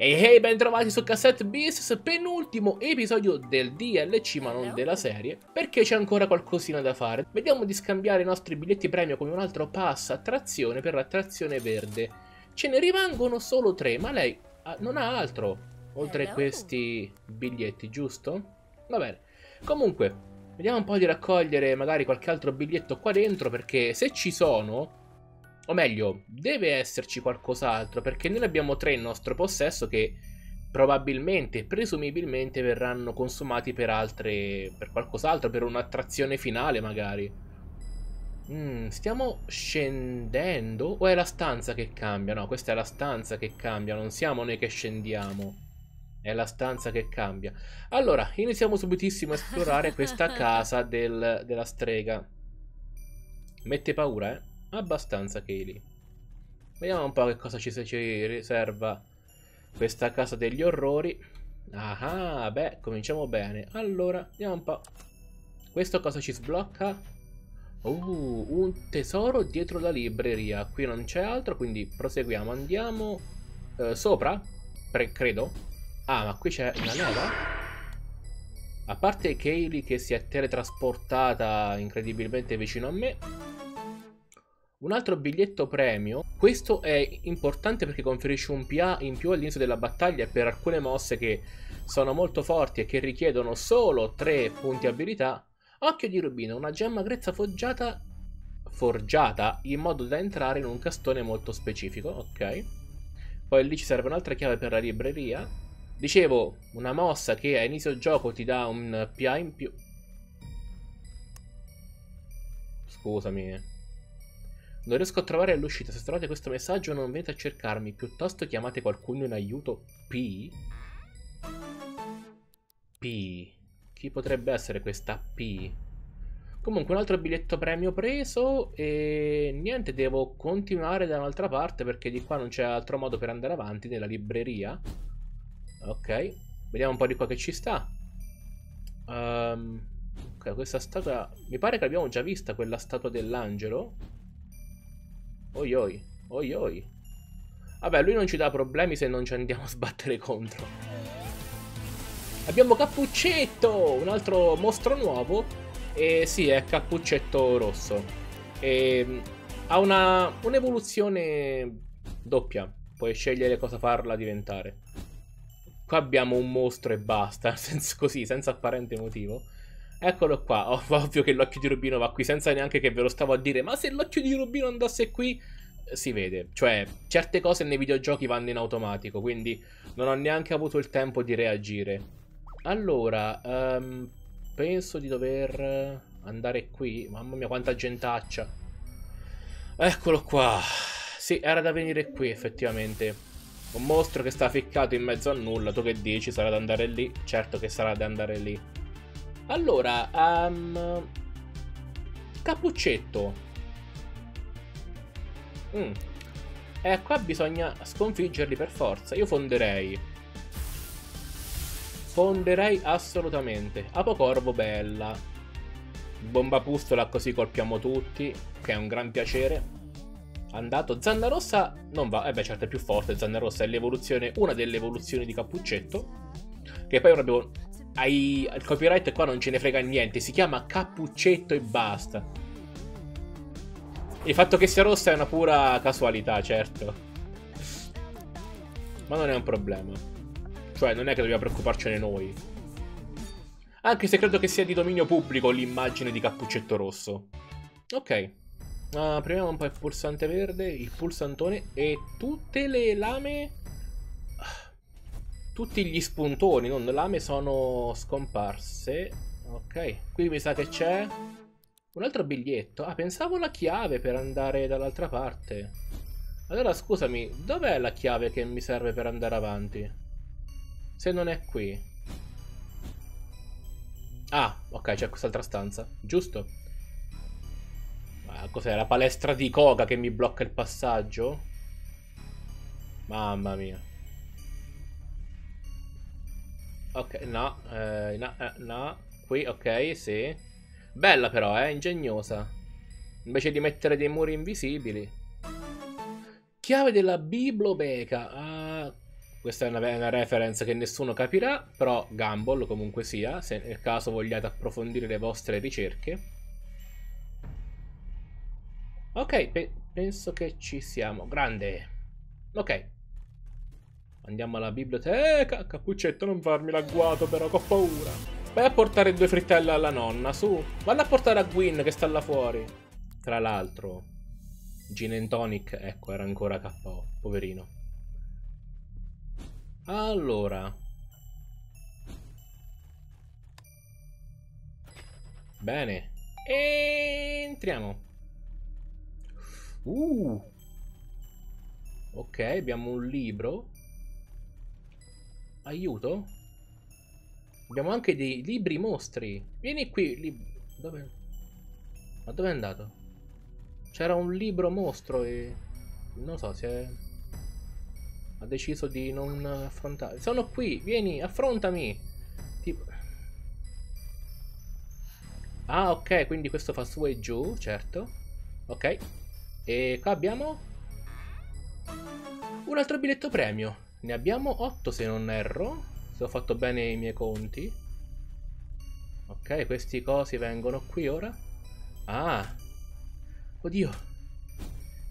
Ehi hey, hey, bentrovati su Cassette Business, penultimo episodio del DLC ma non della serie, perché c'è ancora qualcosina da fare. Vediamo di scambiare i nostri biglietti premio come un altro pass attrazione per l'attrazione verde. Ce ne rimangono solo tre, ma lei ah, non ha altro, oltre a questi biglietti, giusto? Va bene. Comunque, vediamo un po' di raccogliere magari qualche altro biglietto qua dentro, perché se ci sono o meglio, deve esserci qualcos'altro, perché noi abbiamo tre in nostro possesso che probabilmente, presumibilmente verranno consumati per altre, per qualcos'altro, per un'attrazione finale magari. Mm, stiamo scendendo? O è la stanza che cambia? No, questa è la stanza che cambia, non siamo noi che scendiamo. È la stanza che cambia. Allora, iniziamo subitissimo a esplorare questa casa del, della strega. Mette paura, eh? Abbastanza, Kaylee. Vediamo un po' che cosa ci, riserva questa casa degli orrori. Ah, beh, cominciamo bene. Allora, vediamo un po'. Questo cosa ci sblocca? Uh, un tesoro dietro la libreria. Qui non c'è altro, quindi proseguiamo. Andiamo uh, sopra, Pre credo. Ah, ma qui c'è una leva? A parte Kaylee che si è teletrasportata incredibilmente vicino a me, un altro biglietto premio, questo è importante perché conferisce un PA in più all'inizio della battaglia per alcune mosse che sono molto forti e che richiedono solo 3 punti abilità. Occhio di rubino, una gemma grezza foggiata, forgiata in modo da entrare in un castone molto specifico, ok. Poi lì ci serve un'altra chiave per la libreria. Dicevo, una mossa che a inizio gioco ti dà un PA in più. Scusami. Non riesco a trovare l'uscita. Se trovate questo messaggio non venite a cercarmi. Piuttosto chiamate qualcuno in aiuto. P? P. Chi potrebbe essere questa P? Comunque un altro biglietto premio preso e niente, devo continuare da un'altra parte perché di qua non c'è altro modo per andare avanti nella libreria. Ok, vediamo un po' di qua che ci sta. Um, ok, questa statua... Mi pare che l'abbiamo già vista, quella statua dell'angelo. Oi oi, oi oi. Vabbè, lui non ci dà problemi se non ci andiamo a sbattere contro. Abbiamo Cappuccetto, un altro mostro nuovo. E sì, è Cappuccetto rosso. E ha una un'evoluzione doppia. Puoi scegliere cosa farla diventare. Qua abbiamo un mostro e basta, senza, così, senza apparente motivo. Eccolo qua, oh, ovvio che l'occhio di rubino va qui senza neanche che ve lo stavo a dire, ma se l'occhio di rubino andasse qui si vede, cioè certe cose nei videogiochi vanno in automatico, quindi non ho neanche avuto il tempo di reagire. Allora, um, penso di dover andare qui, mamma mia quanta gentaccia. Eccolo qua, sì era da venire qui effettivamente. Un mostro che sta ficcato in mezzo a nulla, tu che dici? Sarà da andare lì? Certo che sarà da andare lì. Allora, um, Cappuccetto. Mm. Eh, qua bisogna sconfiggerli per forza. Io fonderei. Fonderei assolutamente. Apocorvo bella. Bomba pustola così colpiamo tutti. Che è un gran piacere. Andato. Zanna rossa non va. Eh beh, certo è più forte. Zanna rossa è l'evoluzione. Una delle evoluzioni di Cappuccetto. Che poi proprio ai, al copyright qua non ce ne frega niente, si chiama cappuccetto e basta. Il fatto che sia rossa è una pura casualità, certo. Ma non è un problema. Cioè, non è che dobbiamo preoccuparcene noi. Anche se credo che sia di dominio pubblico l'immagine di Cappuccetto Rosso. Ok. Uh, premiamo un po' il pulsante verde, il pulsantone e tutte le lame tutti gli spuntoni, non lame, sono scomparse. Ok, qui mi sa che c'è un altro biglietto. Ah, pensavo la chiave per andare dall'altra parte. Allora, scusami, dov'è la chiave che mi serve per andare avanti? Se non è qui. Ah, ok, c'è quest'altra stanza, giusto? Ma cos'è? La palestra di Koga che mi blocca il passaggio? Mamma mia. Ok, no, eh, no, eh, no. Qui, ok, sì. Bella però, eh, ingegnosa. Invece di mettere dei muri invisibili. Chiave della biblioteca. Ah, Questa è una, una, reference che nessuno capirà, però Gumball comunque sia, se nel caso vogliate approfondire le vostre ricerche. Ok, pe penso che ci siamo. Grande. Ok. Andiamo alla biblioteca. Cappuccetto, non farmi l'agguato però, che ho paura. Vai a portare due frittelle alla nonna, su. Valla a portare a Gwyn che sta là fuori. Tra l'altro, Gin and Tonic, ecco, era ancora KO, poverino. Allora. Bene. Entriamo. Uh. Ok, abbiamo un libro. Aiuto. Abbiamo anche dei libri mostri. Vieni qui. Lib dove... Ma dove è andato? C'era un libro mostro e... Non so, è ha deciso di non affrontare. Sono qui, vieni, affrontami. Tipo... Ah, ok, quindi questo fa su e giù, certo. Ok. E qua abbiamo un altro biglietto premio. Ne abbiamo 8 se non erro. Se ho fatto bene i miei conti. Ok, questi cosi vengono qui ora. Ah. Oddio.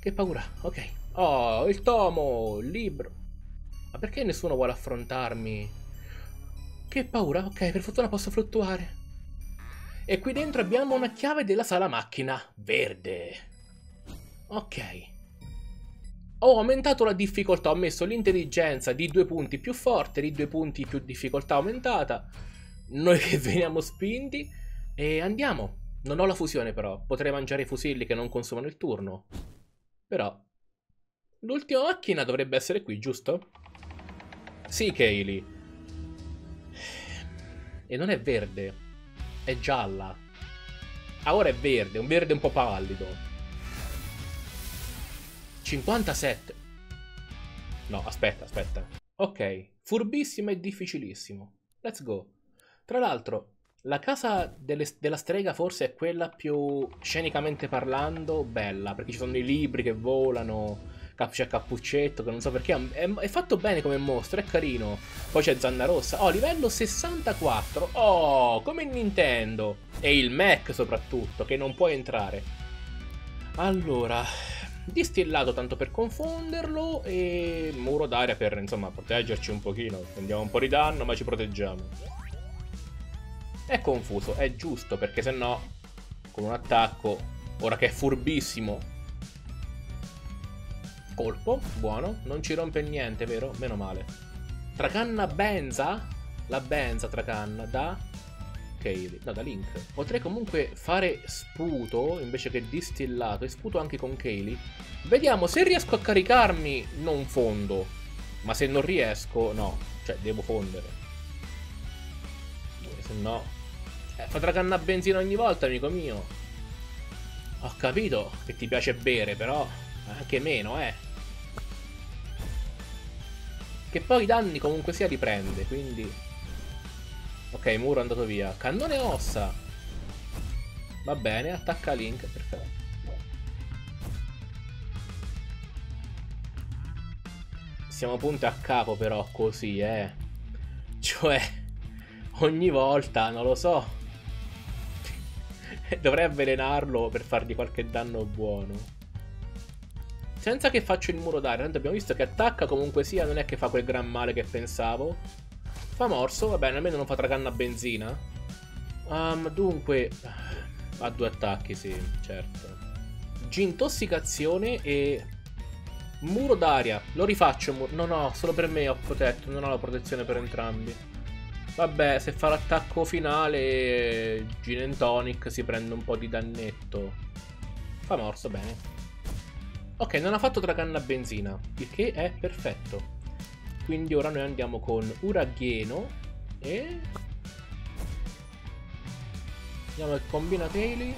Che paura. Ok. Oh, il tomo, il libro. Ma perché nessuno vuole affrontarmi? Che paura. Ok, per fortuna posso fluttuare. E qui dentro abbiamo una chiave della sala macchina. Verde. Ok. Ho aumentato la difficoltà, ho messo l'intelligenza di due punti più forte, di due punti più difficoltà aumentata. Noi che veniamo spinti. E andiamo. Non ho la fusione però. Potrei mangiare i fusilli che non consumano il turno. Però L'ultima macchina dovrebbe essere qui, giusto? Sì, Kaylee. E non è verde. È gialla. Ah, ora è verde, un verde un po' pallido. 57. No, aspetta, aspetta. Ok, furbissimo e difficilissimo. Let's go. Tra l'altro, la casa delle, della strega forse è quella più scenicamente parlando bella, perché ci sono i libri che volano, c'è Cappuccetto, che non so perché. È, è, fatto bene come mostro, è carino. Poi c'è Zanna Rossa. Oh, livello 64. Oh, come in Nintendo. E il Mac soprattutto, che non può entrare. Allora, distillato tanto per confonderlo e muro d'aria per, insomma, proteggerci un pochino. Prendiamo un po' di danno, ma ci proteggiamo. È confuso, è giusto, perché se no, con un attacco, ora che è furbissimo, Colpo, buono. Non ci rompe niente, vero? Meno male. Tracanna Benza? La Benza Tracanna da Kaylee. No, da Link. Potrei comunque fare sputo invece che distillato. E sputo anche con Kaylee. Vediamo se riesco a caricarmi. Non fondo. Ma se non riesco, no. Cioè, devo fondere. Se no... Eh, fa tracanna benzina ogni volta, amico mio. Ho capito che ti piace bere, però anche meno, eh. Che poi i danni comunque sia riprende, quindi... Ok, muro è andato via. Cannone ossa! Va bene, attacca Link, perfetto. Siamo punti a capo però così, eh. Cioè, ogni volta, non lo so. Dovrei avvelenarlo per fargli qualche danno buono. Senza che faccio il muro d'aria, tanto abbiamo visto che attacca comunque sia, non è che fa quel gran male che pensavo. Fa morso, va bene, almeno non fa tracanna a benzina. Um, dunque... Ha due attacchi, sì, certo. Gintossicazione e... Muro d'aria. Lo rifaccio. No, no, solo per me ho protetto. Non ho la protezione per entrambi. Vabbè, se fa l'attacco finale, Gin Tonic si prende un po' di dannetto. Fa morso, bene. Ok, non ha fatto tracanna a benzina, il che è perfetto. Quindi ora noi andiamo con Uragheno e... Andiamo al combinatelli.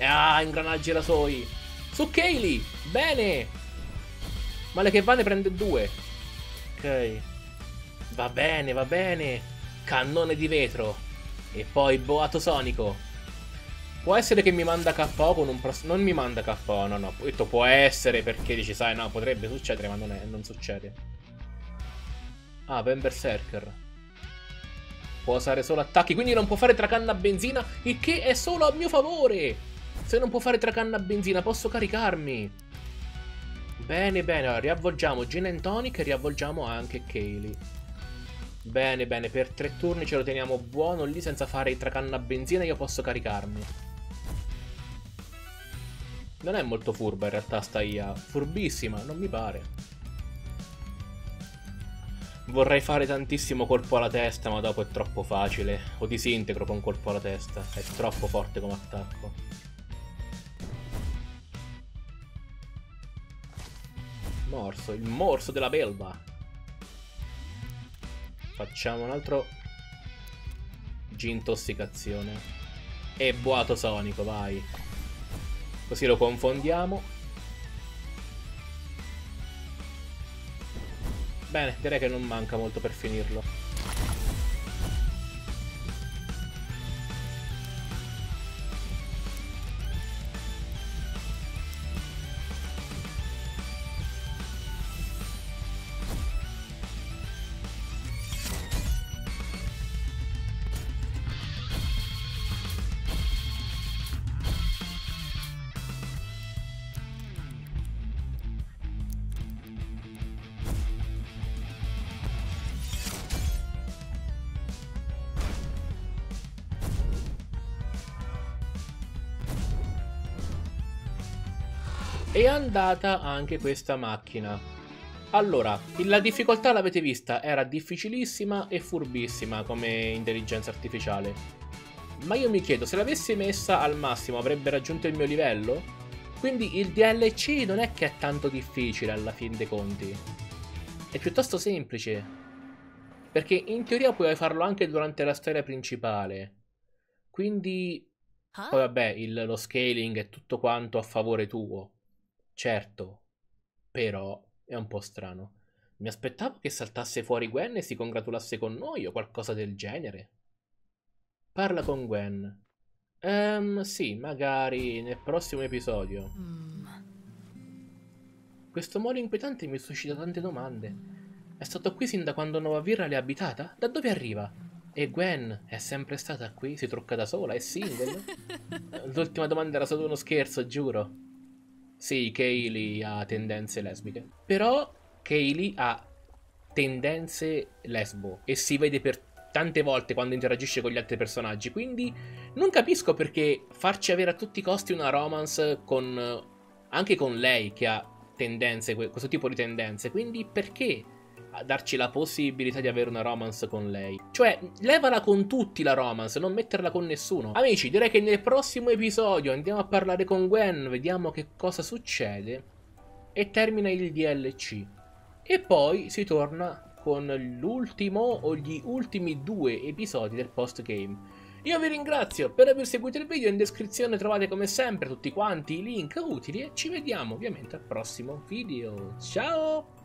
Ah, ingranaggi rasoi. Su Kaylee! Bene! Male che va ne prende due. Ok. Va bene, va bene. Cannone di vetro. E poi boato sonico. Può essere che mi manda KO con un prossimo... Non mi manda KO, no, no. Ho detto può essere perché dici, sai, no, potrebbe succedere, ma non, è, non succede. Ah, Ben Berserker. Può usare solo attacchi, quindi non può fare tracanna a benzina, il che è solo a mio favore. Se non può fare tracanna a benzina, posso caricarmi. Bene, bene, allora riavvolgiamo Gin and Tonic e riavvolgiamo anche Kaylee. Bene, bene, per tre turni ce lo teniamo buono lì senza fare tracanna a benzina io posso caricarmi. Non è molto furba in realtà sta IA. Furbissima, non mi pare. Vorrei fare tantissimo colpo alla testa, ma dopo è troppo facile. O disintegro con colpo alla testa. È troppo forte come attacco. Morso, il morso della belva. Facciamo un altro Gintossicazione. E boato sonico, vai. Così lo confondiamo. Bene, direi che non manca molto per finirlo. È andata anche questa macchina. Allora, la difficoltà l'avete vista, era difficilissima e furbissima come intelligenza artificiale. Ma io mi chiedo, se l'avessi messa al massimo avrebbe raggiunto il mio livello? Quindi il DLC non è che è tanto difficile alla fin dei conti. È piuttosto semplice. Perché in teoria puoi farlo anche durante la storia principale. Quindi... Poi vabbè, il, lo scaling è tutto quanto a favore tuo. Certo, però è un po' strano. Mi aspettavo che saltasse fuori Gwen e si congratulasse con noi o qualcosa del genere. Parla con Gwen. Ehm, sì, magari nel prossimo episodio. Mm. Questo molo inquietante mi suscita tante domande. È stato qui sin da quando Nuova Virra l'è abitata? Da dove arriva? E Gwen è sempre stata qui? Si trucca da sola? È single? L'ultima domanda era solo uno scherzo, giuro. Sì, Kaylee ha tendenze lesbiche. Però Kaylee ha tendenze lesbo e si vede per tante volte quando interagisce con gli altri personaggi. Quindi non capisco perché farci avere a tutti i costi una romance con anche con lei che ha tendenze, questo tipo di tendenze. Quindi perché darci la possibilità di avere una romance con lei. Cioè, levala con tutti la romance, non metterla con nessuno. Amici, direi che nel prossimo episodio andiamo a parlare con Gwen, vediamo che cosa succede. E termina il DLC. E poi si torna con l'ultimo o gli ultimi due episodi del post-game. Io vi ringrazio per aver seguito il video, in descrizione trovate come sempre tutti quanti i link utili e ci vediamo ovviamente al prossimo video. Ciao!